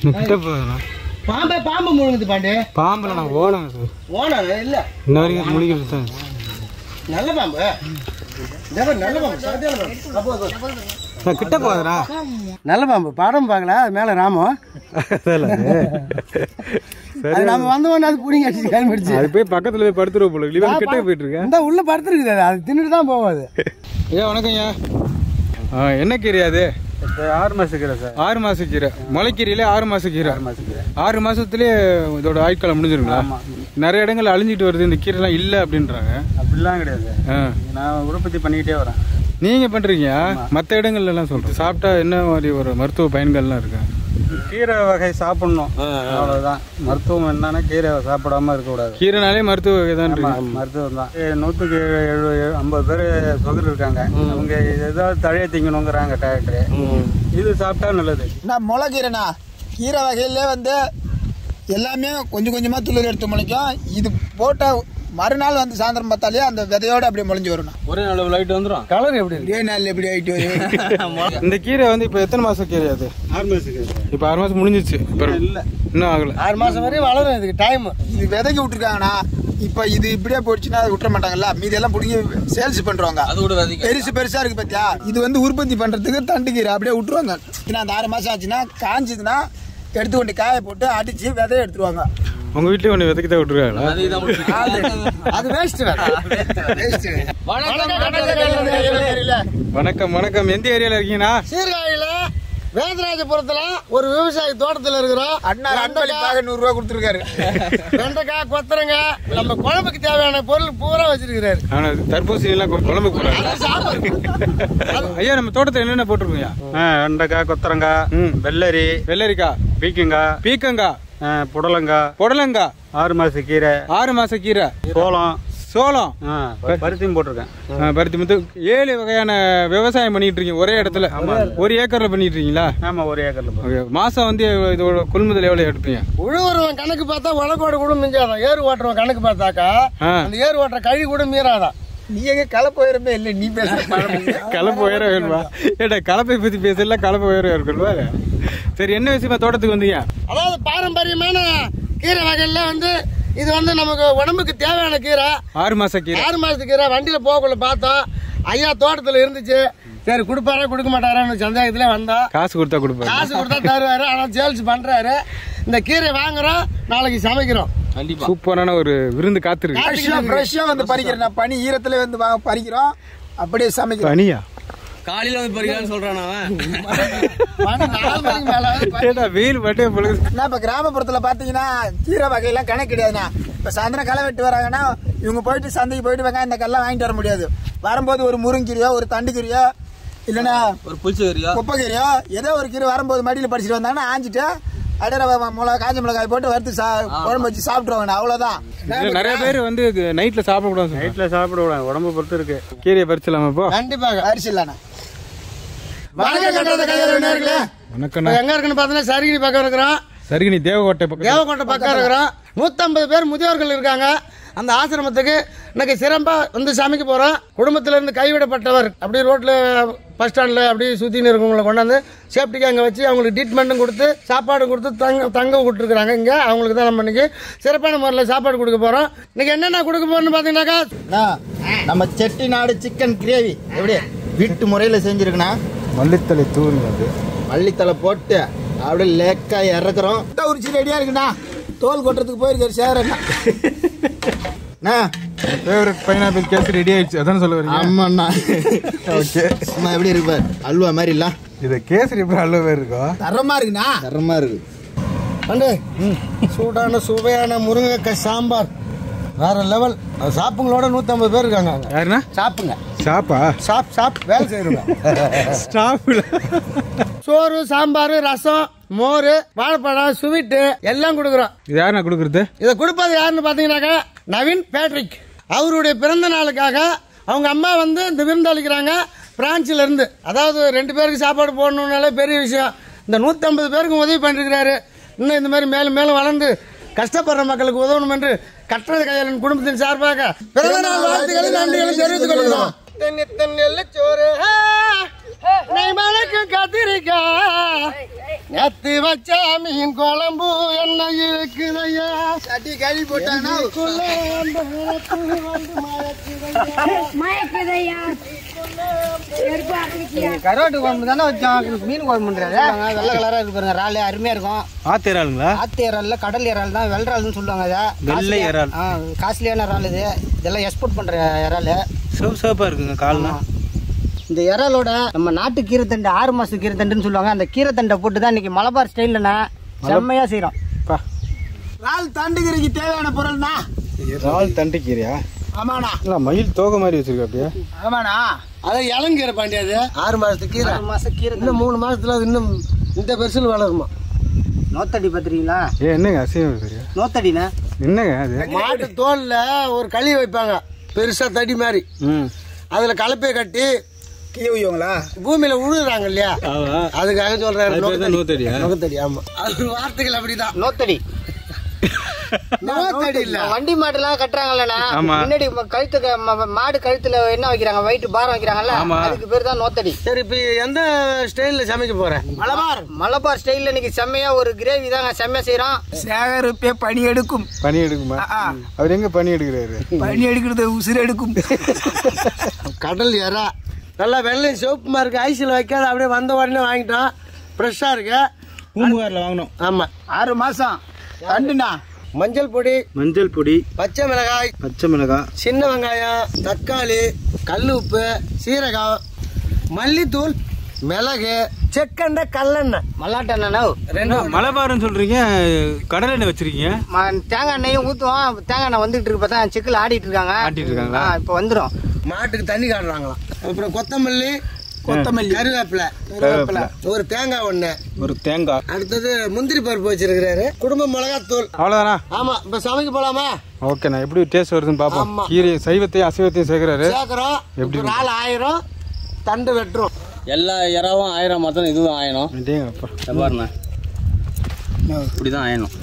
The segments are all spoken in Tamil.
கிட்ட போதுண்ணா பாம்பே பாம்பு முழுங்குது பாண்டே. பாம்பில் நான் ஓனங்க சார். ஓனர் இல்ல. இன்ன வரைக்கும் முழிக்கிறது தான். நல்ல பாம்பு. நல்ல பாம்பு. கிட்ட போகுதுண்ணா நல்ல பாம்பு. படம் பார்க்கல. அது மேல ராமம் அது நம்ம வந்த உடனே அது புடிங்க அடிச்சு கிளம்பிடுச்சு அது போய் பக்கத்தில் போய் படுத்துருவோம் போல. இல்லை கிட்ட போயிட்டு இருக்கேன் இந்த உள்ள படுத்துருக்குது அது. அது தின்னுட்டு தான் போவாது ஐயா வணக்கம் ஐயா என்ன கீரை அது? ஆறு மாசம் கீரை சார். ஆறு மாச கீரை. முளைக்கீரையிலே ஆறு மாச கீரை. ஆறு மாசத்துலயே இதோட ஆயுட்காலம் முடிஞ்சிருங்களா? நிறைய இடங்கள்ல அழிஞ்சிட்டு வருது இந்த கீரைலாம் இல்லை அப்படின்றாங்க. அப்படிலாம் கிடையாது. நான் உற்பத்தி பண்ணிக்கிட்டே வரேன். நீங்க பண்றீங்க? மற்ற இடங்கள்ல எல்லாம் சொல்றேன். சாப்பிட்டா என்ன மாதிரி ஒரு மருத்துவ பயன்கள்லாம் இருக்கு? கீரை வகை சாப்பிடணும். அவ்வளவுதான். மருத்துவம் என்னன்னா கீரை சாப்பிடாம இருக்கக்கூடாது. கீரைனாலே மருத்துவ வகை தான் மருத்துவம் தான் நூற்றுக்கு எழுபது ஐம்பது பேர் சுகர் இருக்காங்க அவங்க ஏதாவது தழைய திங்கணுங்கிறாங்க டாக்டர் இது சாப்பிட்டா நல்லது. நான் முளைக்கீரைண்ணா. கீரை வகையிலே வந்து எல்லாமே கொஞ்சம் கொஞ்சமாக துளிர் எடுத்து முளைக்கும். இது போட்ட மறுநாள் வந்து சாயந்தரம் பார்த்தாலே அந்த விதையோட அப்படியே முளைஞ்சு வரணும் ஒரே நல்ல லைட் வந்துடும் கலர் எப்படி இருக்கு? இதே நாள் எப்படி ஆயிட்டு வரும்? இந்த கீரை வந்து இப்போ எத்தனை மாசம் கீரை அது? ஆறு மாசத்துக்கு இப்போ ஆறு மாசம் முடிஞ்சிச்சு இப்போ இல்ல இன்னும் ஆகல. ஆறு மாசம் வரையும் வளரும் இதுக்கு டைம் இது விதைக்கு விட்டுருக்காங்கண்ணா. இப்போ இது இப்படியே போயிடுச்சுன்னா அதை விட்டுற மாட்டாங்கல்ல. மீதி எல்லாம் பிடிங்கி சேல்ஸ் பண்றவங்க. பெருசு பெருசா இருக்கு பாத்தியா? இது வந்து உற்பத்தி பண்றதுக்கு தண்டு கீரை அப்படியே விட்டுருவாங்க. ஏன்னா அந்த ஆறு மாசம் ஆச்சுன்னா காஞ்சதுன்னா எடுத்து கொண்டு காய போட்டு அடிச்சு விதைய எடுத்துருவாங்க. உங்க வீட்லயே ஒன்று விதைக்கு தான் விட்டுருக்காங்களா? அது வேஸ்ட் வணக்கம் வணக்கம் எந்த ஏரியால இருக்கீங்கண்ணா? சீர்காழியில வேதராஜபுரத்துல ஒரு விவசாய தோட்டத்துல இருக்கிறோம் அண்ணா அன்பளிப்பாக நூறு ரூபா கொடுத்துருக்காரு. வெண்டைக்காய் கொத்தரங்க நம்ம குழம்புக்கு தேவையான பொருள் பூரா வச்சிருக்கிறாரு. ஆனா தர்பூசணி எல்லாம் குழம்புக்கு போறாங்க ஐயா நம்ம தோட்டத்தில் என்னென்ன போட்டிருக்கோம் வெண்டைக்காய் கொத்தரங்காய் ம். வெள்ளரி வெள்ளரிக்காய் பீக்கங்காய். பீக்கங்காய். புடலங்காய் புடலங்காய் ஆறு மாச கீரை. ஆறு மாச கீரை. சோளம். சோளம். பருத்தியும் போட்டிருக்கேன். பருத்தி முத்து. ஏழு வகையான விவசாயம் பண்ணிட்டு இருக்கீங்க ஒரே இடத்துல. ஒரு ஏக்கர்ல பண்ணிட்டு இருக்கீங்களா ஆமா ஒரு ஏக்கர்ல. மாசம் வந்து இதோட கொள்முதல் எவ்வளவு எடுப்பீங்க? உழுவுறவன் கணக்கு பார்த்தா உலகோடு கூட மிஞ்சாதான் ஏறு ஓட்டுறவன் கணக்கு பார்த்தாக்கா. அந்த ஏறு ஓட்டுற கழி கூட மீறாதான் நீ எங்க கலப்போயிரமே இல்லை நீ பேசுற கலப்பு உயரம் வேணுமா? ஏடா கலப்பை பத்தி பேசல கலப்பு உயரம் இருக்கணுமா சரி என்ன விஷயமா தோட்டத்துக்கு வந்தீங்க? அதாவது பாரம்பரியமான கீரை வகையில வந்து இது வந்து நமக்கு உடம்புக்கு தேவையான கீரை. ஆறு மாச கீரை. ஆறு மாசத்து கீரை வண்டியில போகக்குள்ள பார்த்தோம் ஐயா தோட்டத்துல இருந்துச்சு. சரி கொடுப்பாரா கொடுக்க மாட்டாரான்னு சந்தேகத்துல வந்தோம். காசு கொடுத்தா கொடுப்பாரு. காசு கொடுத்தா தருவாரு ஆனா சேல்ஸ் பண்றாரு. இந்த கீரை வாங்குறோம் நாளைக்கு சமைக்கிறோம். சூப்பரான ஒரு விருந்து காத்திருக்கு. ஃப்ரெஷ்ஷா ஃப்ரெஷ்ஷா வந்து பறிக்கிறேன். நான் பனி ஈரத்துல வந்து பறிக்கிறோம். அப்படியே சமைக்கிறோம். பனியா? காலையில வந்து பறிக்கலாம்னு சொல்றான் அவன்? வெயில் பட்டே பொழுது நான் இப்ப கிராமப்புறத்துல பாத்தீங்கன்னா கீரை வகையெல்லாம் கணக்கு கிடையாதுண்ணா. இப்ப சாயந்தரம் களை வெட்டு வராங்கன்னா இவங்க போயிட்டு சந்தைக்கு போயிட்டு வெங்காயம் இந்த கல்லாம் வாங்கிட்டு வர முடியாது. வரும்போது ஒரு முருங்கீரையோ ஒரு தண்டுக்கீரையோ இல்லைன்னா ஒரு புளிச்சகரியா. குப்பைக்கீரையோ ஏதோ ஒரு கீரை வரும்போது மடியில் படிச்சுட்டு வந்தாங்கன்னா ஆஞ்சிட்டு அடர மிளகா காஞ்ச மிளகாய் போட்டு வறுத்து சா குழம்பு வச்சு சாப்பிட்ருவாங்க அவ்வளோதான் நிறைய பேர் வந்து நைட்ல சாப்பிடக்கூடாது நைட்ல சாப்பிட உடம்பு பொறுத்து இருக்கு. கீரையை பறிச்சலாமா இப்போ? கண்டிப்பாக அரிசி இல்லைண்ணா வணக்கம் எங்க இருக்குன்னு பார்த்தீங்கன்னா சரிகினி பக்கம் இருக்கிறோம். சரிங்க நீ தேவகோட்டை பக்கம் இருக்கிறோம். நூற்றம்பது பேர் முதியோர்கள் இருக்காங்க. அந்த ஆசிரமத்துக்கு இன்னைக்கு சிறப்பா வந்து சமைக்க போறோம். குடும்பத்துல இருந்து கைவிடப்பட்டவர் அப்படி ரோட்ல பஸ் ஸ்டாண்ட்ல அப்படி சுத்தின்னு இருக்கவங்களை கொண்டாந்து சேஃப்டிக்கு அங்கே வச்சு அவங்களுக்கு ட்ரீட்மெண்ட்டும் கொடுத்து சாப்பாடு கொடுத்து தங்க தங்க விட்டுருக்குறாங்க. இங்கே அவங்களுக்கு தான் நம்ம இன்னைக்கு சிறப்பான முறையில் சாப்பாடு கொடுக்க போறோம். இன்னைக்கு என்னென்ன கொடுக்க போறோம்னு பார்த்தீங்கன்னாக்கா நம்ம செட்டிநாடு சிக்கன் கிரேவி எப்படி? வீட்டு முறையில் செஞ்சிருக்குண்ணா. மல்லித்தலை தூருங்க மல்லித்தலை போட்டு அப்படியே லேக்காக இறக்குறோம். உரிச்சி ரெடியாக இருக்குண்ணா. தோல் கொட்டுறதுக்கு போயிருக்காரு சேரண்ணா அண்ணா. ஃபேவரட் பைனாப்பிள் கேஸ் ரெடி ஆயிடுச்சு. அதான் சொல்ல வரீங்க? ஆமாண்ணா. ஓகே. அம்மா எப்படி இருக்கு பாரு அல்வா மாதிரி இல்ல? இது கேசரி எப்படி அவ்வளோ பேர் இருக்கும் தரமா இருக்குண்ணா. தரமா இருக்கு. அண்டு சூடான சுவையான முருங்கைக்காய் சாம்பார். வேற லெவல் சாப்புங்களோட நூற்றம்பது பேர் இருக்காங்க யாருண்ணா? சாப்புங்க ஷாப்பா சாப் சாப் வேலை செய்யறோங்க ஸ்டாஃபில். சோறு சாம்பார் ரசம் மோர் வாழைப்பழம் ஸ்வீட்டு எல்லாம் கொடுக்குறோம். இது யாருண்ணா கொடுக்குறது? இதை கொடுப்பது யாருன்னு பார்த்தீங்கன்னாக்கா நவீன் பேட்ரிக். அவருடைய பிறந்த நாளுக்காக அவங்க அம்மா வந்து இந்த விருந்து அளிக்கிறாங்க பிரான்ச்சில் இருந்து. அதாவது ரெண்டு பேருக்கு சாப்பாடு போடணுன்னாலே பெரிய விஷயம். இந்த நூற்றம்பது பேருக்கு உதவி பண்ணிருக்கிறாரு. இன்னும் இந்த மாதிரி மேலும் மேலும் வளர்ந்து கஷ்டப்படுற மக்களுக்கு உதவணும் என்று கட்டுறது கையாளன் குடும்பத்தின் சார்பாக பிறந்த நாள் வாழ்த்துக்களை நன்றிகளை தெரிவித்துக் கொள்கிறோம். தென்னி தென்னெல்ல சோறு. நெய் மணக்கும் கத்திரிக்காய் நேத்து வச்ச மீன் குழம்பு என்ன இருக்குதையா? சட்டி கறி போட்டாங்கன்னா மயக்குதையா? கருவாட்டு குழம்பு தானே வச்சோம். மீன் குழம்புன்றாரு வெள்ளை கலரா இருக்கு பாருங்க. இறால் அருமையா இருக்கும். ஆத்து இறாலுங்களா ஆத்து இறால்ல கடல் இறால் தான் வெள்ளை இறால்னு சொல்லுவாங்க அதை. வெள்ளை இறால். ஆ காஸ்ட்லியான இறால் இது. இதெல்லாம் எக்ஸ்போர்ட் பண்ற இறால். சிவப்பு சிவப்பா இருக்குங்க கால்லாம் இந்த இறாலோட நம்ம நாட்டு கீரைத்தண்டு ஆறு மாசம் கீரைத்தண்டுன்னு சொல்லுவாங்க. அந்த கீரைத்தண்டை போட்டு தான் இன்னைக்கு மலபார் ஸ்டைல்ல செம்மையா செய்றோம். நாள் தண்டுகிறதுக்கு தேவையான பொருள்னா? இறால் தண்டுக்கீரையா? ஆமாண்ணா. இல்ல மயில் தோகை மாதிரி வச்சிருக்க அப்படியே. ஆமாண்ணா. அதை இளங்கீரை பாண்டியாது ஆறு மாசத்துக்கு கீரை. ஆறு மாசம் கீரை இன்னும் மூணு மாசத்துல அது இன்னும் இந்த பெருசில் வளருமா? நோத்தடி பாத்துறீங்களா ஏ என்னங்க அசியம் தெரியா நோத்தடினா? என்னங்க அது? மாட்டு தோல்ல ஒரு களி வைப்பாங்க. பெருசா தடி மாதிரி. ம். அதுல கலப்பையை கட்டி கிளி உய்யவங்களா? பூமியில உழுகுறாங்க இல்லையா? அதுக்காக சொல்றாரு அது நூத்தடியா நுகத்தடி ஆமா. அது வார்த்தைகள் அப்படிதான். நோத்தடி. வண்டி மாடுலாம் கட்டுறாங்கல்லண்ணா. ஆமா. முன்னாடி ம- மாடு கழுத்துல என்ன வைக்கிறாங்க? வயிற்று பாரம் வைக்கிறாங்கல்ல. அதுக்கு பேர் தான் நோத்தடி. சரி இப்ப எந்த ஸ்டைல்ல சமைக்க போறேன் மலபார். மலபார் ஸ்டைல்ல இன்னைக்கு செம்மையா ஒரு கிரேவி தாங்க. செம்மையா செய்யறோம் சேகரிப்பே பணி எடுக்கும். பனி எடுக்குமா? அவர் எங்க பனி எடுக்கிறாரு? பணி எடுக்கிறது உசிறு எடுக்கும். கடல் எறா. நல்லா வெள்ளையும் சிவப்புமா இருக்கு. ஐசில் வைக்காத அப்படியே வந்த உடனே வாங்கிட்டோம். ஃப்ரெஷ்ஷாக இருக்கு. பூம்புகாரில் வாங்கினோம் ஆமா. ஆறு மாசம். தண்டுண்ணா மஞ்சள் பொடி மஞ்சள் பொடி பச்சை மிளகாய் பச்சை மிளகாய் சின்ன வெங்காயம் தக்காளி கல் உப்பு சீரகம் மல்லித்தூள் மிளகு செக்கெண்ணெய் கல்லெண்ணெய் மல்லாட்ட எண்ணெய் என்ன மலைபாருன்னு சொல்றீங்க கடல் எண்ணெய் வச்சிருக்கீங்க? தேங்காய் எண்ணெயும் ஊற்றுவோம் தேங்காய் எண்ணெய் வந்துட்டு இருக்கு பார்த்தா சிக்கல் ஆடிட்டு இருக்காங்க. ஆட்டிட்டு இருக்காங்களா? ஆ, இப்போ வந்துடும் மாட்டுக்கு தண்ணி காட்டுறாங்களாம். அப்புறம் கொத்தமல்லி கொத்தமல்லி. கருவேப்பிலை கருவேப்பிலை. ஒரு தேங்காய் ஒண்ணு. ஒரு தேங்காய். அடுத்தது முந்திரி பருப்பு வச்சிருக்கிறாரு. குடும்ப மிளகாத்தூள். அவ்வளோதானா ஆமா இப்ப சமைக்க போலாமா? ஓகேண்ணா எப்படி டேஸ்ட் வருதுன்னு பார்ப்போம் ஆமா. கீரை சைவத்தையும் அசைவத்தையும் சேர்க்குறாரு. சேர்க்கிறோம். எப்படி நாலு ஆயிரம். தண்டு வெட்டுறோம் எல்லா இறாவும் ஆயிரம் மாத்தம் இதுவும் இதை பாருண்ணே. இப்படி தான் ஆயணும்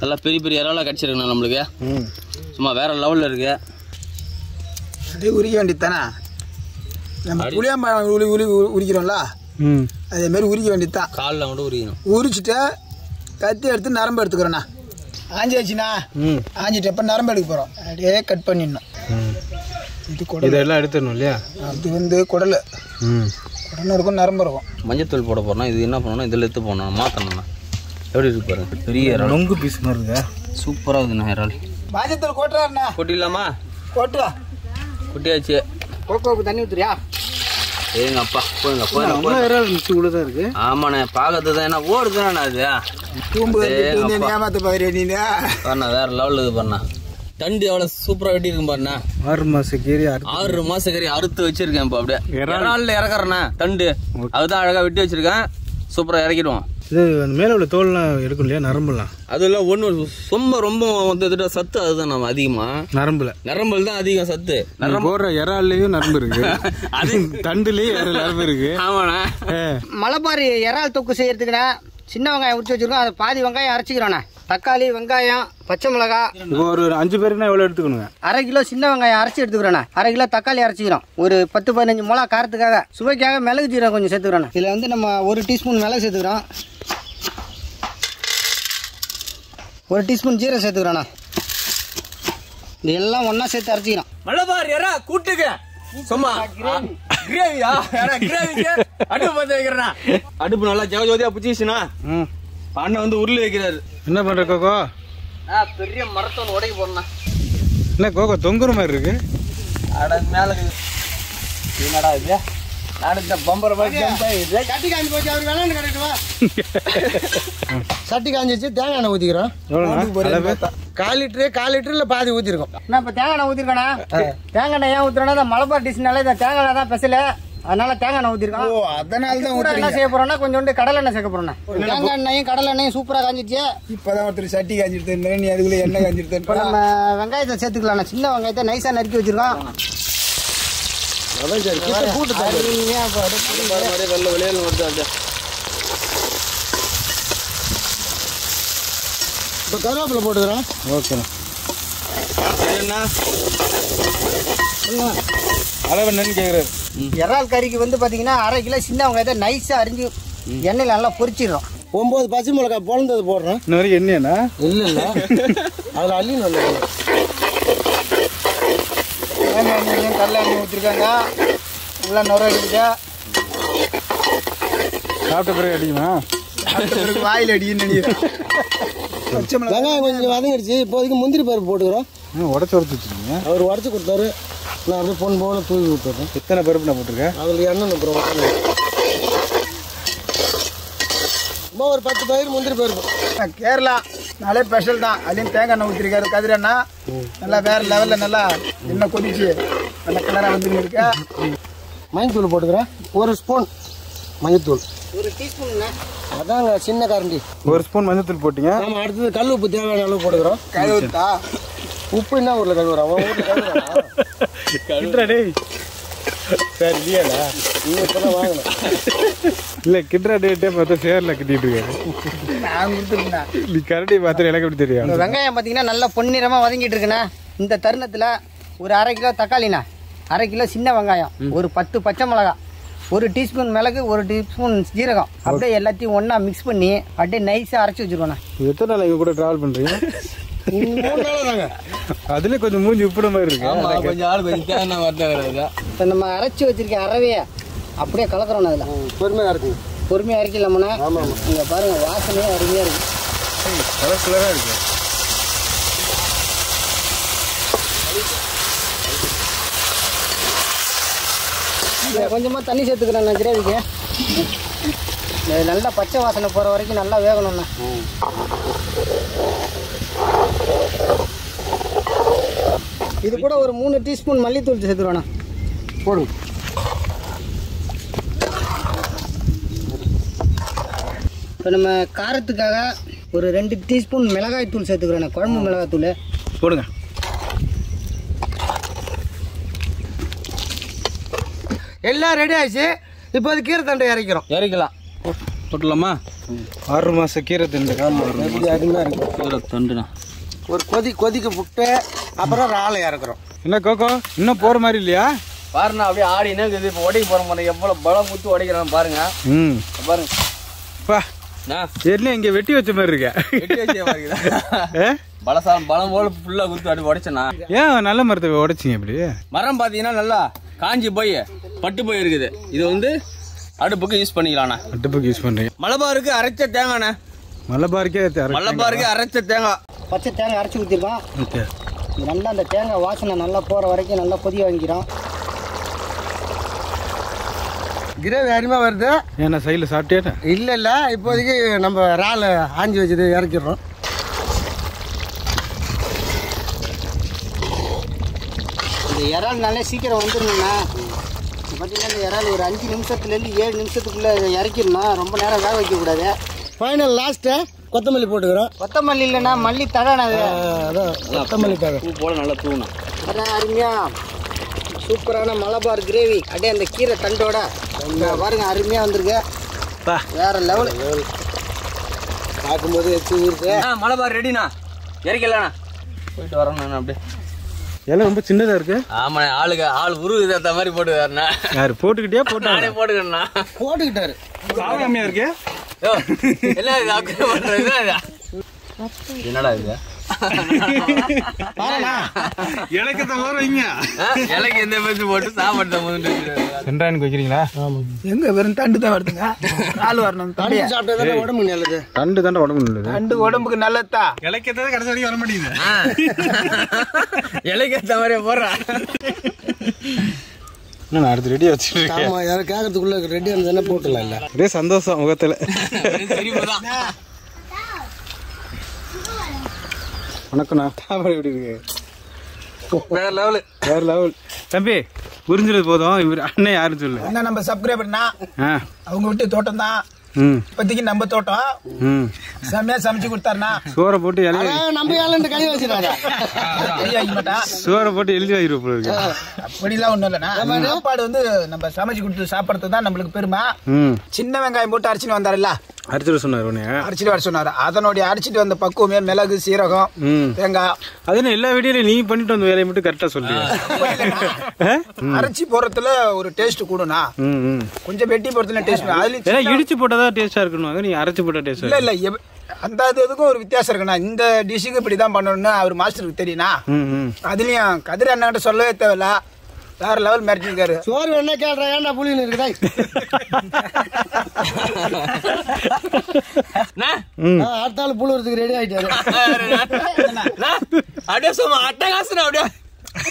நல்லா பெரிய பெரிய இறாலாம் கிடச்சிருக்குண்ணா நம்மளுக்கு. சும்மா வேற லெவலில் இருக்கு. அப்படியே உரிக்க வேண்டியது நம்ம புளியம்பழம் உரி உரி உரிக்கிறோம்ல? ம். அதே மாதிரி உரிக்க வேண்டியது தான் காலில் மட்டும் உரிக்கணும். உரிச்சிட்டு கத்தி எடுத்து நரம்பு எடுத்துக்கிறோண்ணா. ஆஞ்சாச்சுண்ணா ம். ஆஞ்சிட்டு எப்போ நரம்பு எடுக்க போகிறோம் அப்படியே கட் பண்ணிடணும். ம். இது குடல். இதெல்லாம் எடுத்துடணும் இல்லையா? அது வந்து குடல். ம். குடல் இருக்கும் நரம்பு இருக்கும். மஞ்சத்தூள் போட போறோம்னா இது என்ன பண்ணணும்? இதில் எடுத்து போடணும். மாற்றணும்ண்ணா எப்படி இருக்கு பாருங்க. பெரிய நொங்கு பீஸ் மாதிரி இருக்கா? சூப்பராக இருக்குண்ணா இறால். பாஜத்தூள் கொட்டுறாருண்ணா. கொட்டிடலாமா? கொட்டுறா. கொட்டியாச்சு. கோகோவுக்கு தண்ணி ஊத்துறியா? ஏங்க அப்பா இறால் மிச்சு கூட தான் இருக்கு. ஆமாண்ணே பார்க்கறது தான் என்ன ஓடுதானே அது. தூம்பு. ஏமாத்த பாரு நீ? பாருண்ணா வேற லெவலில் இது பாருண்ணா. தண்டு எவ்வளோ சூப்பராக வெட்டி இருக்கும் பாருண்ணா. ஆறு மாச கீரை அறு ஆறு மாச கறி அறுத்து வச்சிருக்கேன் இப்போ அப்படியே. இறால்ல இறக்குறேண்ணா தண்டு. அதுதான் அழகா வெட்டி வச்சிருக்கேன். சூப்பரா இறக்கிடுவோம். இது அந்த மேலே உள்ள தோல்லாம் எடுக்கும் இல்லையா? நரம்புலாம். அதெல்லாம் ஒண்ணு ரொம்ப ரொம்ப வந்து இதுல சத்து அதுதான் நம்ம அதிகமா. நரம்புல. நரம்பல் தான் அதிகம் சத்து. நீ போடுற இறால்லையும் நரம்பு இருக்கு. அது தண்டுலயும் நரம்பு இருக்கு. ஆமாண்ணா. மலைப்பாரி இறால் தொக்கு செய்யறதுக்குண்ணா சின்ன வெங்காயம் உரிச்சு வச்சிருக்கோம். அதை பாதி வெங்காயம் அரைச்சிக்கிறோண்ணே. தக்காளி வெங்காயம் பச்சை மிளகா. ஒரு அஞ்சு பேருக்குன்னா எவ்வளோ எடுத்துக்கணுங்க? அரை கிலோ சின்ன வெங்காயம் அரைச்சி எடுத்துக்கிறோண்ணே. அரை கிலோ தக்காளி அரைச்சிக்கிறோம். ஒரு பத்து பதினஞ்சு மிளகா காரத்துக்காக சுவைக்காக மிளகு ஜீரகம் கொஞ்சம் சேர்த்துக்கிறோண்ணே. இதில் வந்து நம்ம ஒரு டீஸ்பூன் மிளகு சேர்த்துக்கிறோம். ஒரு டீஸ்பூன் ஜீரகம் சேர்த்துக்கிறோண்ணா. இது எல்லாம் ஒன்றா சேர்த்து அரைச்சிக்கிறோம். மலபார் எறா கூட்டுக்கு. சும்மா. கிரேவியா? கிரேவிக்கு அடுப்பு பத்த வைக்கிறேண்ணா. அடுப்பு நல்லா ஜெக ஜோதியா புச்சிச்சுண்ணா ம். அண்ணன் வந்து உருளி வைக்கிறாரு. என்ன பண்ற கோகோ? பெரிய மரத்தை ஒன்று உடைக்க போடணும் என்ன கோகோ தொங்குற மாதிரி இருக்கு? அட மேல என்னடா இது? நான் இந்த பம்பர் மாதிரி ஆயிடுது. சட்டி காஞ்சி போச்சு. அவர் விளையாண்டு கிடைக்குமா சட்டி காஞ்சிச்சு தேங்காய் எண்ணெய் ஊற்றிக்கிறோம் கால் லிட்டரு கால் லிட்டரில் பாதி ஊற்றிருக்கோம் நான் இப்போ தேங்காய் எண்ணெய் ஊற்றிருக்கேண்ணா தேங்காய் எண்ணெய் ஏன் ஊற்றுறோன்னா இந்த மலைப்பார் டிஷ்னால இந்த தேங்காய் எண்ணெய் தான் ஸ்பெஷலு அதனால தேங்காய் எண்ணெய் ஊற்றிருக்கோம் ஓ அதனால தான் கூட என்ன செய்ய போறோம்னா கொஞ்சோண்டு கடலை எண்ணெய் சேர்க்க போறோம் தேங்காய் எண்ணெயும் கடலை எண்ணெயும் சூப்பரா காஞ்சிச்சு இப்பதான் ஒருத்தர் சட்டி காஞ்சிருத்தேன் நீ அதுக்குள்ள எண்ணெய் இப்போ காஞ்சிருத்தேன் நம்ம வெங்காயத்தை சேர்த்துக்கலாம் சின்ன வெங்காயத்தை நைஸா நறுக்கி வச்சிருக்கோம். அருமையா இப்போ அப்படியே புரியுது. அப்படியே வெள்ளை வெளியேன்னு வருது அப்படியே இப்போ கருவேப்பிலை போட்டுக்கிறோம் ஓகேண்ணா என்ன அளவு என்னன்னு கேக்குறாரு இறால் கறிக்கு வந்து பார்த்தீங்கன்னா அரை கிலோ சின்ன வெங்காயத்தை நைஸாக அரிஞ்சு எண்ணெயில் நல்லா பொரிச்சிடுறோம். ஒம்பது பச்சை மிளகாய் பிறந்தது போடுறோம் இன்ன வரைக்கும் என்னண்ணா இல்லை இல்லை. அதில் அள்ளி நல்ல எண்ணெயும் கடலை எண்ணெய் ஊற்றிருக்காங்க உள்ள நுர அடிக்குது சாப்பிட்ட பிறகு அடிக்குமா? வாயில் அடின்னு நினைக்கிறேன். வெங்காயம் கொஞ்சம் வதங்கிடுச்சு. இப்போதைக்கு முந்திரி பருப்பு போட்டுக்கிறோம். உடச்சு உடச்சு வச்சுருக்கீங்க? அவர் உடச்சி கொடுத்தாரு. நான் அப்படியே பொன் போல தூக்கி விட்டுறேன் எத்தனை பருப்பு நான் போட்டிருக்கேன்? அதில் எண்ணெய் சும்மா ஒரு பத்து பயிர் முந்திரி பருப்பு. கேரளா. நாளே ஸ்பெஷல் தான். அதுலேயும் தேங்காய் எண்ணெய் ஊற்றிருக்காரு கதிரண்ணா நல்லா வேற லெவலில் நல்லா எண்ணெய் கொதிச்சு நல்ல கலராக வந்துன்னு இருக்கு மஞ்சத்தூள் போட்டுக்கிறேன். ஒரு ஸ்பூன் மஞ்சத்தூள். ஒரு டீஸ்பூன் அதாங்க சின்ன கரண்டி. ஒரு ஸ்பூன் மஞ்சத்தூள் போட்டீங்க. நம்ம அடுத்தது கல் உப்பு தேவையான அளவு போட்டுக்கிறோம். கழுவுத்தா உப்பு? என்ன ஊரில் கழுவுறான் அவன் ஊரில் கழுவுறான் சார் இல்லையாடா நீங்கள் இப்போ வாங்கணும் இல்லை கிட்ரா டேட்டே பார்த்தா சேர்ல கட்டிட்டு இருக்காரு. நான் கொடுத்துருந்தேன். நீ கரடி பார்த்து எனக்கு எப்படி தெரியும்? வெங்காயம் பார்த்தீங்கன்னா நல்லா பொன்னிறமாக வதங்கிட்டு இருக்குண்ணா. இந்த தருணத்தில் ஒரு அரை கிலோ தக்காளிண்ணா. அரை கிலோ சின்ன வெங்காயம் ஒரு பத்து பச்சை மிளகாய் ஒரு டீஸ்பூன் மிளகு ஒரு டீஸ்பூன் ஜீரகம் அப்படியே எல்லாத்தையும் ஒன்றா மிக்ஸ் பண்ணி அப்படியே நைஸாக அரைச்சி வச்சுருக்கோண்ணா எத்தனை நாள் இங்க கூட டிராவல் தாங்க அதுல கொஞ்சம் மூஞ்சி உப்புட மாதிரி இருக்கு. ஆமா கொஞ்சம் ஆள் கொஞ்சம் இப்போ நம்ம அரைச்சி வச்சிருக்க அறவையை அப்படியே கலக்கிறோண்ணா அதில் பொறுமையாக இருக்குங்க பொறுமையாக அரைக்கலாமண்ணா? இங்கே பாருங்கள் வாசனையே அருமையாக இருக்குது கலர் இருக்கு. கொஞ்சமாக தண்ணி சேர்த்துக்கிறேன் நான் கிரேவிக்கு நல்லா பச்சை வாசனை போகிற வரைக்கும் நல்லா வேகணும்ண்ணா. இது கூட ஒரு மூணு டீஸ்பூன் மல்லித்தூள் சேர்த்துருவேண்ணா. போடுங்க. இப்போ நம்ம காரத்துக்காக ஒரு ரெண்டு டீஸ்பூன் மிளகாய் தூள் சேர்த்துக்கிறேண்ணா குழம்பு மிளகாய் தூள். போடுங்க. எல்லாம் ரெடி ஆயிடுச்சு. இப்போ அது கீரை தண்டை இறக்கிறோம். இறக்கலாம். போட்டலாமா ஆறு மாச கீரை திண்டு. கீரை தண்டுண்ணா. ஒரு கொதி கொதிக்க விட்டு அப்புறம் ராலை இறக்குறோம். என்ன கோகோ? இன்னும் போற மாதிரி இல்லையா? பாருண்ணா அப்படியே ஆடி என்ன இருக்குது? இப்போ உடைக்க போற மாதிரி எவ்வளவு பலம் குத்து உடைக்கிறான் பாருங்க. ம். பாருங்க. பா நான் என்ன இங்க வெட்டி வச்ச மாதிரி இருக்க? பலசாலம் பலம் போல ஃபுல்லா குத்து அப்படி உடைச்சனா ஏன் நல்ல மரத்தை உடைச்சிங்க இப்படி? மரம் பாத்தீங்கன்னா நல்லா காஞ்சி போய் பட்டு போய் இருக்குது. இது வந்து அடுப்புக்கு யூஸ் பண்ணிக்கலாம்ண்ணா. அடுப்புக்கு யூஸ் பண்றீங்க. மலபாருக்கு அரைச்ச தேங்காய்ண்ணே. மலபாருக்கே மலபாருக்கு அரைச்ச தேங்காய். பச்சை தேங்காய் அரைச்சி ஊற்றிருக்கோம் ஓகே. நல்லா அந்த தேங்காய் வாசனை நல்லா போகிற வரைக்கும் நல்லா கொதி வாங்கிக்கிறோம் கிரேவி அருமையாக வருது. ஏன்னா சைடில் சாப்பிட்டே இல்லை இல்லை. இப்போதைக்கு நம்ம இறால் ஆஞ்சி வச்சது இறக்கிடுறோம். இந்த இறால் நல்லா சீக்கிரம் வந்துடணுண்ணா பார்த்தீங்கன்னா இந்த இறால் ஒரு அஞ்சு நிமிஷத்துலேருந்து ஏழு நிமிஷத்துக்குள்ளே இறக்கிடணும். ரொம்ப நேரம் வேக வைக்கக்கூடாது. ஃபைனல் லாஸ்ட்டு கொத்தமல்லி போட்டுக்கிறோம். கொத்தமல்லி இல்லைண்ணா மல்லி ஆஹ், அதான் கொத்தமல்லி தழை. பூ போல நல்லா தூணும். அதான் அருமையாக சூப்பரான மலபார் கிரேவி. அப்படியே அந்த கீரை தண்டோட. பாருங்க அருமையாக வந்திருக்கு. வேற லெவல். பார்க்கும்போது எச்சு ஊருக்கு மலபார் ரெடிண்ணா. இறக்கலண்ணா போயிட்டு வரேன் நான் அப்படியே. எல்லாம் ரொம்ப சின்னதா இருக்கு. ஆமா ஆளுங்க ஆள் உருவுக்கு ஏற்ற மாதிரி போட்டுக்காருண்ணா யாரு போட்டுக்கிட்டே போட்டா நானே போட்டுக்கிறேண்ணா. போட்டுக்கிட்டாரு. சாகாமையா இருக்கு. என்னடா இது எனக்கு எந்த பேச்சு போட்டு சாப்பாடு சென்றாயனுக்கு வைக்கிறீங்களா எங்க வெறும் தண்டு தான் வருதுங்க. கால் வரணும் தண்டு சாப்பிட்டா உடம்பு நல்லது? தண்டு தாண்டா உடம்பு நல்லது. தண்டு உடம்புக்கு நல்லதா? இலைக்கத்தான் கடைசி வரைக்கும் வர மாட்டேங்குது. இலைக்கு ஏற்ற மாதிரியே போடுறான் நான் அடுத்து ரெடியா வச்சிருக்கேன் ஆமா யாரும் கேட்கறதுக்குள்ள ரெடி ஆனதுன்னா போட்டுலாம் இல்ல? ஒரே சந்தோஷம் முகத்துல. வணக்கம்ண்ணா தாமரை எப்படி இருக்கு? வேற லெவலு வேற லெவல் தம்பி புரிஞ்சது போதும். இவர் அண்ணன் யாருன்னு சொல்லு. என்ன நம்ம சப்ஸ்கிரைபர்னா அவங்க விட்டு தோட்டம் தான் இப்போதைக்கு நம்ம தோட்டம். ம். செம்மையா சமைச்சு கொடுத்தாருனா சோறை போட்டு இலைய நம்ம ஏழு கை மாட்டான் சோறை போட்டு எழுதி வாங்கிருப்போம் அப்படிலாம் ஒண்ணும் இல்லைண்ணா. சாப்பாடு வந்து நம்ம சமைச்சு கொடுத்து சாப்பிட்றது தான் நம்மளுக்கு பெருமை. ம். சின்ன வெங்காயம் போட்டு அரைச்சின்னு வந்தாருல்ல. அரைச்சிட சொன்னார் உன்னைய. அரைச்சிட்டு வர சொன்னார். அதனுடைய அரைச்சிட்டு வந்த பக்குவமே மிளகு சீரகம் தேங்காய். அது எல்லா வீடியோலையும் நீ பண்ணிட்டு வந்த வேலையை மட்டும் கரெக்டாக சொல்லி அரைச்சி போறதுல ஒரு டேஸ்ட் ம் கொஞ்சம் வெட்டி போறதுல டேஸ்ட் அதுல ஏன்னா இடிச்சு போட்டதா டேஸ்டா இருக்கணும். நீ அரைச்சு போட்டா டேஸ்டா இல்ல இல்ல அந்த இது இதுக்கும் ஒரு வித்தியாசம் இருக்குண்ணா. இந்த டிஷ்ஷுக்கு இப்படி தான் பண்ணணும்னு அவர் மாஸ்டருக்கு தெரியும்னா அதுலயும் கதிர் அண்ணாட்ட சொல்லவே தேவையில்ல. வேற லெவல் மிரட்டிருக்காரு சோறு என்ன கேள்றா ஏன்டா புளின்னு இருக்குதா? அடுத்த ஆள் புழுறதுக்கு ரெடி ஆயிட்டாரு. அப்படியே சும்மா அட்டகாசம் அப்படியே.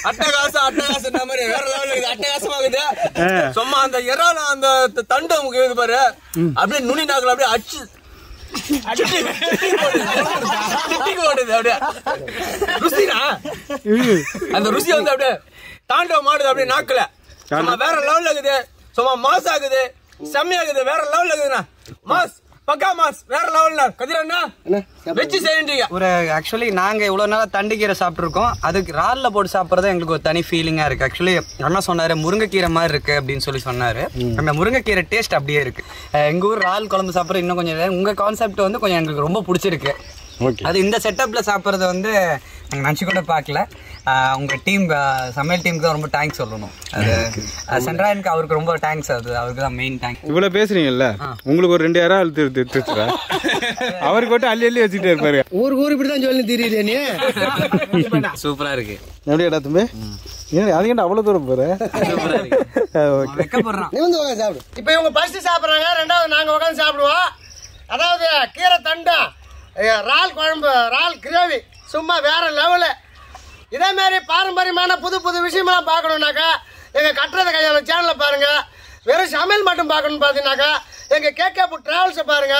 அட்டகாசம் அட்டகாசம் மாதிரி வேற லெவல் இருக்குது. அட்டகாசமா இருக்குது சும்மா அந்த இறால அந்த தண்டு இருக்குது பாரு. அப்படியே நுனி நாக்குல அப்படியே ருசினா அந்த ருசி வந்து அப்படியே தாண்டவம் மாடுது அப்படியே நாக்குல. சும்மா வேற லெவல்ல இருக்குது. சும்மா மாஸ் ஆகுது. செம்மையாகுது வேற லெவல்ல இருக்குதுண்ணா. மாஸ் பக்கா மாஸ் வேற லெவல்ல கதிரண்ணா வச்சு செய்யன்றீங்க. ஒரு ஆக்சுவலி நாங்கள் இவ்வளோ நாளாக தண்டுக்கீரை சாப்பிட்ருக்கோம் அதுக்கு ராலில் போட்டு சாப்பிட்றது எங்களுக்கு ஒரு தனி ஃபீலிங்காக இருக்குது ஆக்சுவலி அண்ணா சொன்னார் முருங்கைக்கீரை மாதிரி இருக்குது அப்படின்னு சொல்லி சொன்னார். அந்த முருங்கைக்கீரை டேஸ்ட் அப்படியே இருக்குது எங்கள் ஊர் ரால் குழம்பு சாப்பிட்றது இன்னும் கொஞ்சம் உங்கள் கான்செப்ட் வந்து கொஞ்சம் எங்களுக்கு ரொம்ப பிடிச்சிருக்கு. ஓகே. அது இந்த செட்டப்பில் சாப்பிட்றது வந்து நாங்கள் நினச்சி கூட பார்க்கல. ஆஹ் உங்க டீம் சமையல் டீமுக்கு தான் ரொம்ப தேங்க்ஸ் சொல்லணும். அது சென்ட்ராயனுக்கு அவருக்கு ரொம்ப தேங்க்ஸ் அது. அவருக்கு தான் மெயின் தேங்க்ஸ் இவ்வளவு பேசுறீங்கல்ல? உங்களுக்கு ஒரு ரெண்டு யாரா அழுத்து திருச்சுரா அவருக்கு மட்டும் அள்ளி அள்ளி வச்சுட்டே இருப்பாரு. ஊருக்கு ஊர் இப்படிதான் சொல்லி தெரியுது நீ? சூப்பராக இருக்கு. எப்படியாடா தம்பி? ஏன் அது ஏன்டா அவ்வளவு தூரம் போற? நிமிந்து உட்காந்து சாப்பிடு. இப்போ இவங்க ஃபர்ஸ்ட் சாப்பிட்றாங்க ரெண்டாவது நாங்கள் உட்காந்து சாப்பிடுவோம். அதாவது கீரை தண்டா இறால் குழம்பு இறால் கிரேவி சும்மா வேற லெவலு இதே மாதிரி பாரம்பரியமான புது புது விஷயமெல்லாம் பார்க்கணுன்னாக்கா எங்கள் கட்டுறத கையாள சேனலை பாருங்க. வெறும் சமையல் மட்டும் பார்க்கணும்னு பார்த்தீங்கன்னாக்கா எங்கள் கேகே ட்ராவல்ஸை பாருங்க.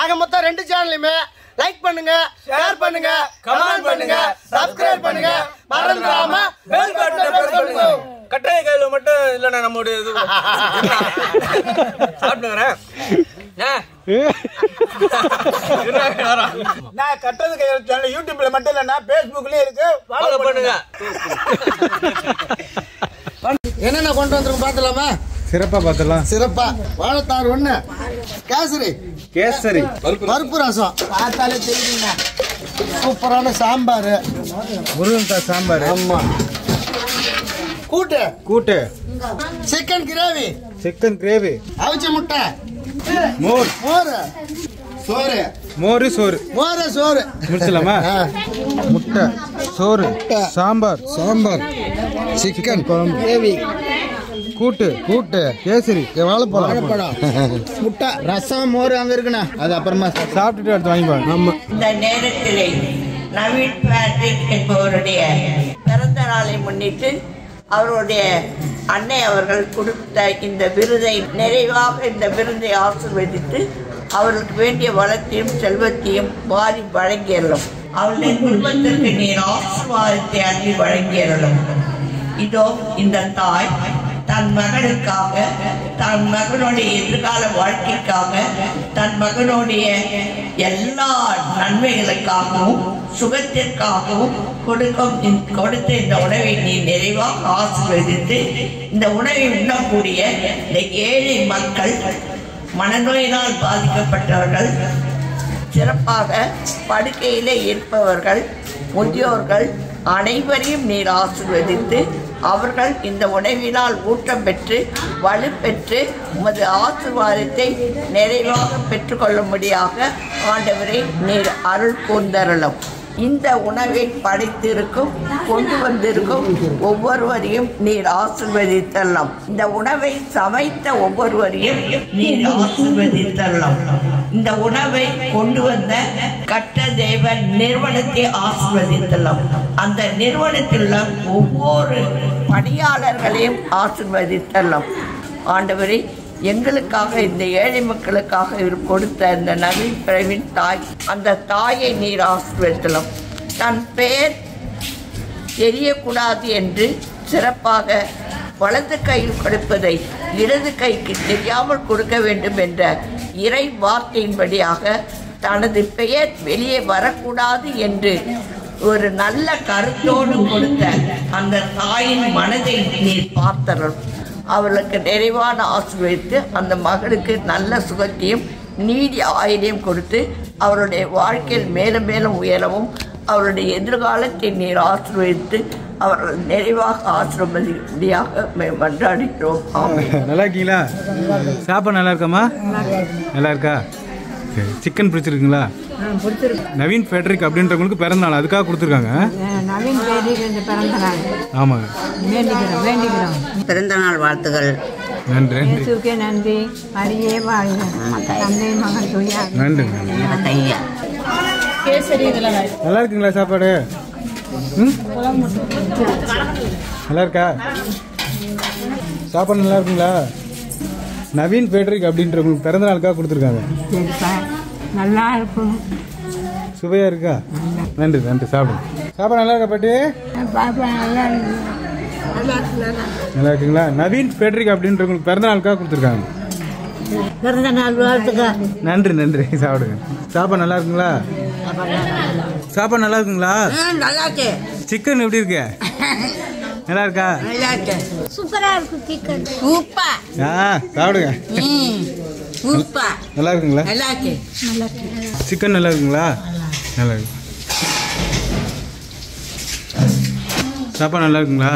ஆக மொத்தம் ரெண்டு சேனலையுமே லைக் பண்ணுங்க ஷேர் பண்ணுங்க கமெண்ட் பண்ணுங்க சப்ஸ்கிரைப் பண்ணுங்க. மறந்துடாம பெல் பட்டனை press பண்ணுங்க. கட்டாய கையில மட்டும் இல்லைண்ணா நம்மளுடைய இது. சாப்பிட்டுக்கிறேன் நான் கட்டுறது கையில் சேனல் யூடியூப்ல மட்டும் இல்லைன்னா ஃபேஸ்புக்லயும் இருக்கு. ஃபாலோ பண்ணுங்க. என்னென்ன கொண்டு வந்திருக்கோம் பார்த்துலாமா சிறப்பா பார்த்தலாம் சிறப்பா. வாழைத்தார் ஒண்ணு. கேசரி. கேசரி. பருப்பு ரசம். பார்த்தாலே தெரியுதுங்க. சூப்பரான சாம்பார். முருகன்காய் சாம்பார். ஆமா. கூட்டு. கூட்டு. சிக்கன் கிரேவி சிக்கன் கிரேவி அவிச்ச முட்டை. மோர். மோர். சோறு. மோரு சோறு. மோர சோறு. முடிச்சலாமா. முட்டை சோறு சாம்பார். சாம்பார். சிக்கன் குழம்பு. கிரேவி. கூட்டு கூட்டு. கேசரி வாழைப்பழம் வாழைப்பழம். முட்டை ரசம் மோர் அங்க இருக்குண்ணா. அது அப்புறமா சாப்பிட்டுட்டு அடுத்து வாங்கிப்பாங்க ஆமா. இந்த நேரத்திலே நவீன் பேட்ரிக் என்பவருடைய பிறந்த நாளை முன்னிட்டு அவருடைய அன்னை அவர்கள் கொடுத்த இந்த விருதை நிறைவாக இந்த விருதை ஆசிர்வதித்து அவர்களுக்கு வேண்டிய வளத்தையும் செல்வத்தையும் வாரி வழங்கியறலும் அவருடைய குடும்பத்திற்கு நீர் ஆசீர்வாதத்தை அள்ளி வழங்கியறலும் இதோ இந்த தாய் தன் மகனுக்காக தன் மகனுடைய எதிர்கால வாழ்க்கைக்காக தன் மகனுடைய எல்லா நன்மைகளுக்காகவும் சுகத்திற்காகவும் கொடுக்கும் கொடுத்த இந்த உணவை நீ நிறைவாக ஆசீர்வதித்து இந்த உணவை உண்ணக்கூடிய இந்த ஏழை மக்கள் மனநோயினால் பாதிக்கப்பட்டவர்கள் சிறப்பாக படுக்கையிலே இருப்பவர்கள் முதியோர்கள் அனைவரையும் நீர் ஆசிர்வதித்து அவர்கள் இந்த உணவினால் ஊட்டம் பெற்று வலுப்பெற்று உமது ஆசிர்வாதத்தை நிறைவாக பெற்றுக்கொள்ளும்படியாக ஆண்டவரை நீர் அருள் கூர்ந்தருளும். இந்த உணவை படைத்திருக்கும் கொண்டு வந்திருக்கும் ஒவ்வொருவரையும் நீர் ஆசிர்வதித்தரலாம். இந்த உணவை சமைத்த ஒவ்வொருவரையும் நீர் ஆசிர்வதித்தரலாம். இந்த உணவை கொண்டு வந்த கட்ட தேவன் நிறுவனத்தை ஆசிர்வதித்தலாம் அந்த நிறுவனத்தில் உள்ள ஒவ்வொரு பணியாளர்களையும் ஆசிர்வதித்தல்லாம் ஆண்டவரை எங்களுக்காக இந்த ஏழை மக்களுக்காக கொடுத்த இந்த நவீன் பிரவீன் தாய் அந்த தாயை நீர் ஆசிர்வதித்தலாம் தன் பெயர் தெரியக்கூடாது என்று சிறப்பாக வலது கையில் கொடுப்பதை இடது கைக்கு தெரியாமல் கொடுக்க வேண்டும் என்ற இறை வார்த்தையின்படியாக தனது பெயர் வெளியே வரக்கூடாது என்று ஒரு நல்ல கருத்தோடு கொடுத்த அந்த தாயின் மனதை நீர் பார்த்தரும் அவர்களுக்கு நிறைவான ஆசீர்வதித்து அந்த மகளுக்கு நல்ல சுகத்தையும் நீதி ஆயுதையும் கொடுத்து அவருடைய வாழ்க்கையில் மேலும் மேலும் உயரவும் அவருடைய எதிர்காலத்தை நீர் ஆசீர்வதித்து அவர்கள் நிறைவாக ஆசிரமதியாக மன்றாடுகிறோம் ஆமாம் நல்லா இருக்கீங்களா? சாப்பாடு நல்லா இருக்காம்மா? நல்லா இருக்கா? சரி சிக்கன் பிடிச்சிருக்குங்களா? நவீன் ஃபெட்ரிக் அப்படின்றவங்களுக்கு பிறந்த நாள். அதுக்காக கொடுத்துருக்காங்க. நவீன் பேருக்கு இந்த பிறந்த நாள். ஆமாங்க. வேண்டிக்கிறோம் வேண்டிக்கிறோம். பிறந்த நாள் வாழ்த்துகள் நன்றி நன்றி. இயேசுக்கே நன்றி. மரியே வாழ்க தந்தை மகன் துயா. நன்றி நன்றி தையா நல்லா இருக்குங்களா சாப்பாடு? ம்? நல்லா இருக்கா? சாப்பாடு நல்லா இருக்குங்களா? நவீன் பேட்ரிக் அப்படின்றவங்களுக்கு பிறந்த நாளுக்காக கொடுத்துருக்காங்க. நல்லா இருக்கும். சுவையா இருக்கா? நன்றி நன்றி. சாப்பிடுங்க. சாப்பாடு நல்லா இருக்கா பாட்டி? பாப்பா நல்லா இருக்கு. நல்லா இருக்குங்களா? நவீன் பேட்ரிக் அப்படின்றவங்களுக்கு பிறந்த நாளுக்காக கொடுத்துருக்காங்க. பிறந்த நாள் வாழ்த்துக்க. நன்றி நன்றி. சாப்பிடுங்க. சாப்பாடு நல்லா இருக்குங்களா? சாப்பாடு நல்லா இருக்குங்களா? நல்லா இருக்கு. சிக்கன் எப்படி இருக்கு? நல்லா இருக்கா? நல்லா இருக்கு சூப்பரா இருக்கும் சிக்கன் உப்பா ஆ சாப்பிடுங்க. ம் உப்பா நல்லா இருக்குங்களா? நல்லா இருக்கு சிக்கன் நல்லா இருக்குங்களா? நல்லா இருக்கு. சாப்பாடு நல்லா இருக்குங்களா?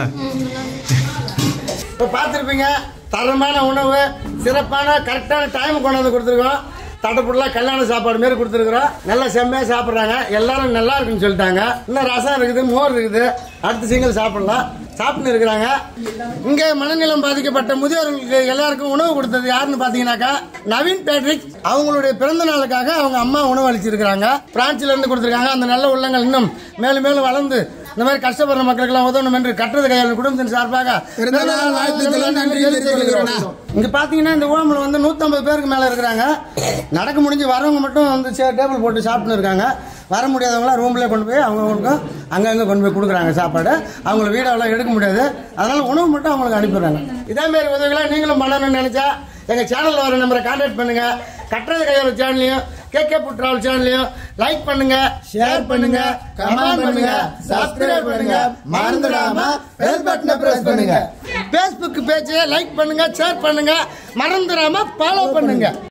இப்போ பார்த்துருப்பீங்க தரமான உணவு சிறப்பான கரெக்டான டைம் கொண்டு வந்து கொடுத்துருக்கோம். தட்டப்புடலாம் கல்யாண சாப்பாடு மாரி கொடுத்துருக்குறோம் நல்லா செம்மையாக சாப்பிட்றாங்க. எல்லாரும் நல்லா இருக்குன்னு சொல்லிட்டாங்க. இன்னும் ரசம் இருக்குது மோர் இருக்குது. அடுத்த சிங்கிள் சாப்பிடலாம். சாப்பிட்டு இருக்கிறாங்க. இங்கே மனநிலம் பாதிக்கப்பட்ட முதியோர்களுக்கு எல்லாருக்கும் உணவு கொடுத்தது யாருன்னு பார்த்தீங்கன்னாக்கா நவீன் பேட்ரிக். அவங்களுடைய பிறந்த நாளுக்காக அவங்க அம்மா உணவு அளிச்சிருக்கிறாங்க. பிரான்சில் இருந்து கொடுத்துருக்காங்க. அந்த நல்ல உள்ளங்கள் இன்னும் மேலும் மேலும் வளர்ந்து இந்த மாதிரி கஷ்டப்படுற மக்களுக்கெல்லாம் உதவணும் என்று கட்டுறது கையாளர் குடும்பத்தின் சார்பாக. இங்க பாத்தீங்கன்னா இந்த ஓமில் வந்து 150 பேருக்கு மேல இருக்கிறாங்க. நடக்க முடிஞ்சு வரவங்க மட்டும் வந்து டேபிள் போட்டு சாப்பிட்டு இருக்காங்க. வர முடியாதவங்களாம் ரூம்லேயே கொண்டு போய் அவங்கவுங்களுக்கும் அங்கங்கே கொண்டு போய் கொடுக்குறாங்க சாப்பாடு. அவங்கள வீடெல்லாம் எடுக்க முடியாது. அதனால உணவு மட்டும் அவங்களுக்கு அனுப்பிடுறாங்க. இதே மாதிரி உதவிகளை நீங்களும் பண்ணணும்னு நினைச்சா எங்க சேனல்ல வர நம்பரை கான்டாக்ட் பண்ணுங்க. கட்டுறது கையாள சேனல்லையும் கேகே ட்ராவல் சேனல்லையும் லைக் பண்ணுங்க ஷேர் பண்ணுங்க கமெண்ட் பண்ணுங்க சப்ஸ்கிரைப் பண்ணுங்க. மறந்துடாம பெல் பட்டனை பிரஸ் பண்ணுங்க. ஃபேஸ்புக் பேஜை லைக் பண்ணுங்க ஷேர் பண்ணுங்க. மறந்துடாம ஃபாலோ பண்ணுங்க.